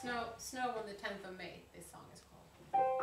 Snow, snow on the 10th of May, this song is called.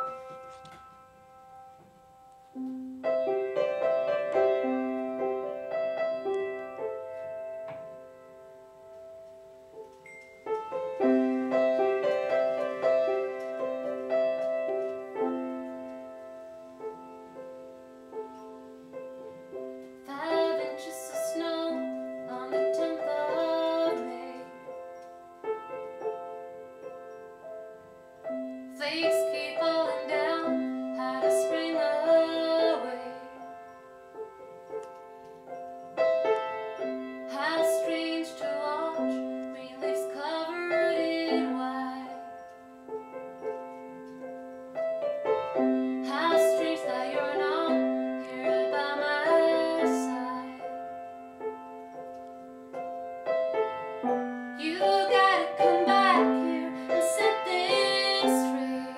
You gotta come back here and set straight.